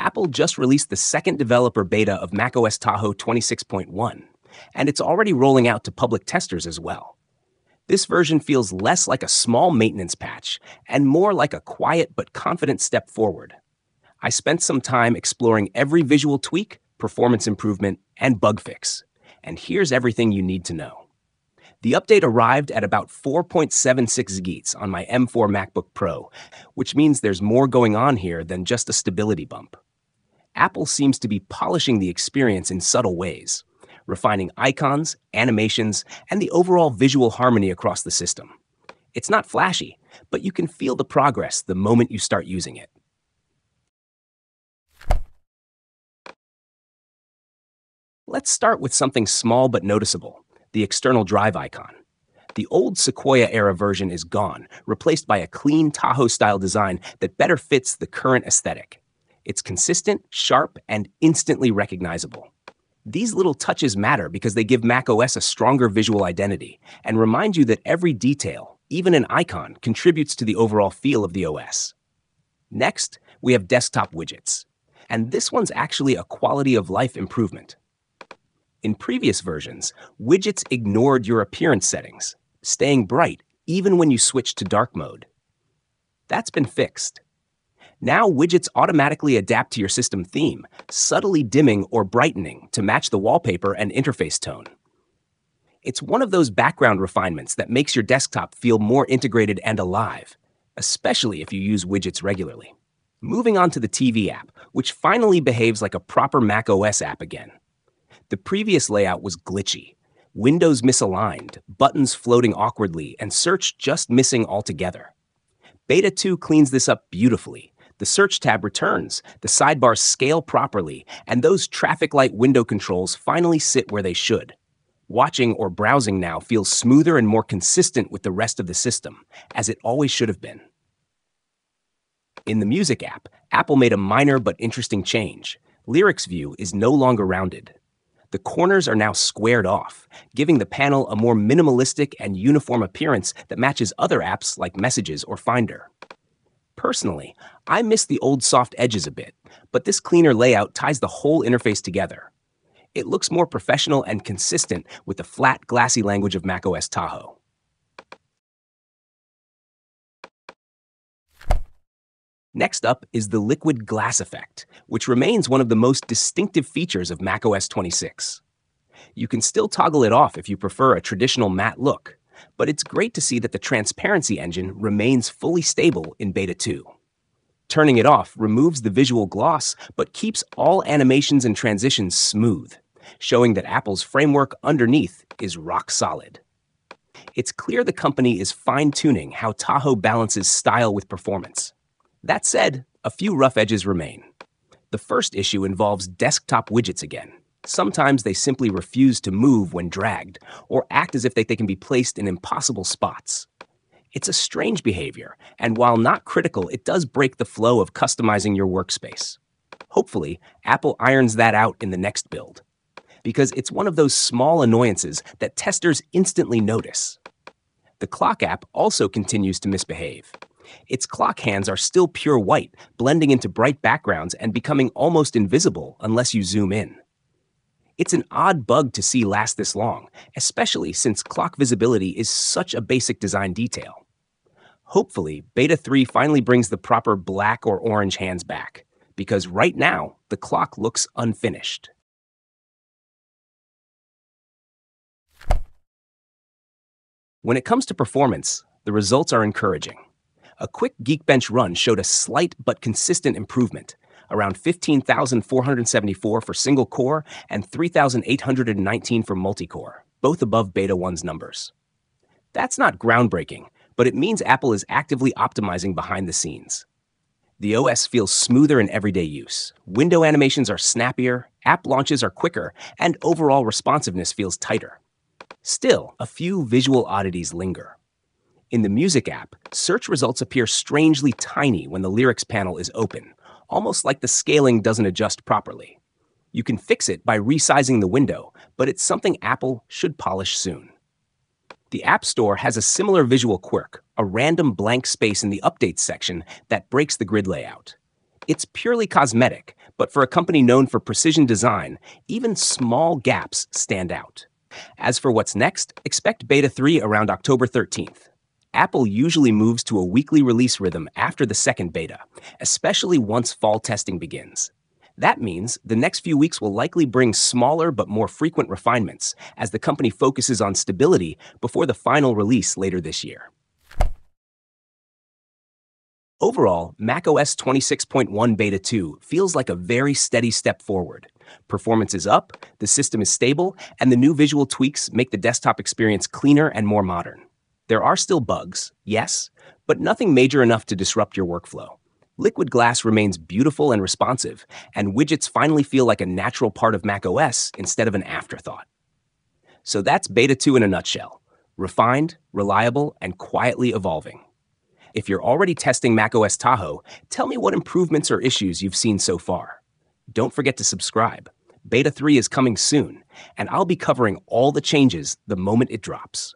Apple just released the second developer beta of macOS Tahoe 26.1, and it's already rolling out to public testers as well. This version feels less like a small maintenance patch and more like a quiet but confident step forward. I spent some time exploring every visual tweak, performance improvement, and bug fix, and here's everything you need to know. The update arrived at about 4.76 GHz on my M4 MacBook Pro, which means there's more going on here than just a stability bump. Apple seems to be polishing the experience in subtle ways refining icons, animations, and the overall visual harmony across the system. It's not flashy, but you can feel the progress the moment you start using it. Let's start with something small but noticeable the external drive icon. The old Sequoia era version is gone, replaced by a clean Tahoe style design that better fits the current aesthetic. It's consistent, sharp, and instantly recognizable. These little touches matter because they give macOS a stronger visual identity and remind you that every detail, even an icon, contributes to the overall feel of the OS. Next, we have desktop widgets. And this one's actually a quality of life improvement. In previous versions, widgets ignored your appearance settings, staying bright even when you switched to dark mode. That's been fixed. Now widgets automatically adapt to your system theme, subtly dimming or brightening to match the wallpaper and interface tone. It's one of those background refinements that makes your desktop feel more integrated and alive, especially if you use widgets regularly. Moving on to the TV app, which finally behaves like a proper macOS app again. The previous layout was glitchy, windows misaligned, buttons floating awkwardly, and search just missing altogether. Beta 2 cleans this up beautifully, the Search tab returns, the sidebars scale properly, and those traffic light window controls finally sit where they should. Watching or browsing now feels smoother and more consistent with the rest of the system, as it always should have been. In the Music app, Apple made a minor but interesting change. Lyrics View is no longer rounded. The corners are now squared off, giving the panel a more minimalistic and uniform appearance that matches other apps like Messages or Finder. Personally, I miss the old soft edges a bit, but this cleaner layout ties the whole interface together. It looks more professional and consistent with the flat, glassy language of macOS Tahoe. Next up is the liquid glass effect, which remains one of the most distinctive features of macOS 26. You can still toggle it off if you prefer a traditional matte look, but it's great to see that the transparency engine remains fully stable in Beta 2. Turning it off removes the visual gloss, but keeps all animations and transitions smooth, showing that Apple's framework underneath is rock solid. It's clear the company is fine tuning how Tahoe balances style with performance. That said, a few rough edges remain. The first issue involves desktop widgets again. Sometimes they simply refuse to move when dragged, or act as if they, they can be placed in impossible spots. It's a strange behavior, and while not critical, it does break the flow of customizing your workspace. Hopefully, Apple irons that out in the next build, because it's one of those small annoyances that testers instantly notice. The clock app also continues to misbehave. Its clock hands are still pure white, blending into bright backgrounds and becoming almost invisible unless you zoom in. It's an odd bug to see last this long, especially since clock visibility is such a basic design detail. Hopefully, Beta 3 finally brings the proper black or orange hands back, because right now, the clock looks unfinished. When it comes to performance, the results are encouraging. A quick Geekbench run showed a slight but consistent improvement, around 15,474 for single core and 3,819 for multi-core, both above Beta 1's numbers. That's not groundbreaking, but it means Apple is actively optimizing behind the scenes. The OS feels smoother in everyday use. Window animations are snappier, app launches are quicker, and overall responsiveness feels tighter. Still, a few visual oddities linger. In the Music app, search results appear strangely tiny when the lyrics panel is open, almost like the scaling doesn't adjust properly. You can fix it by resizing the window, but it's something Apple should polish soon. The App Store has a similar visual quirk, a random blank space in the Updates section that breaks the grid layout. It's purely cosmetic, but for a company known for precision design, even small gaps stand out. As for what's next, expect Beta 3 around October 13th. Apple usually moves to a weekly release rhythm after the second beta, especially once fall testing begins. That means the next few weeks will likely bring smaller but more frequent refinements as the company focuses on stability before the final release later this year. Overall, macOS 26.1 Beta 2 feels like a very steady step forward. Performance is up, the system is stable, and the new visual tweaks make the desktop experience cleaner and more modern. There are still bugs, yes, but nothing major enough to disrupt your workflow. Liquid Glass remains beautiful and responsive, and widgets finally feel like a natural part of macOS instead of an afterthought. So that's Beta 2 in a nutshell refined, reliable, and quietly evolving. If you're already testing macOS Tahoe, tell me what improvements or issues you've seen so far. Don't forget to subscribe. Beta 3 is coming soon, and I'll be covering all the changes the moment it drops.